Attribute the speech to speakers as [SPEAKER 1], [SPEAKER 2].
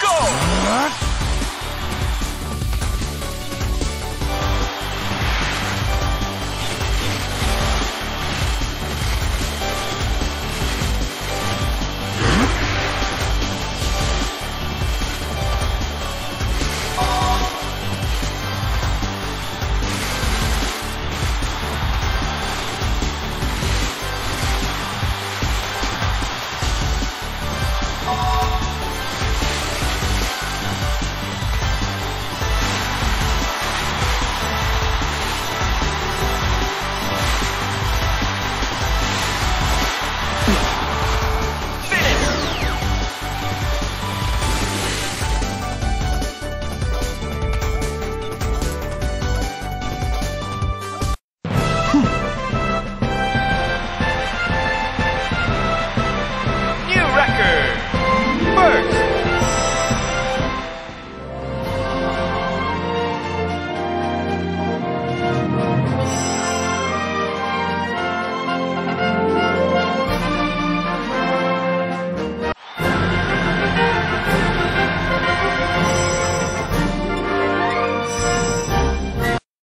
[SPEAKER 1] Go!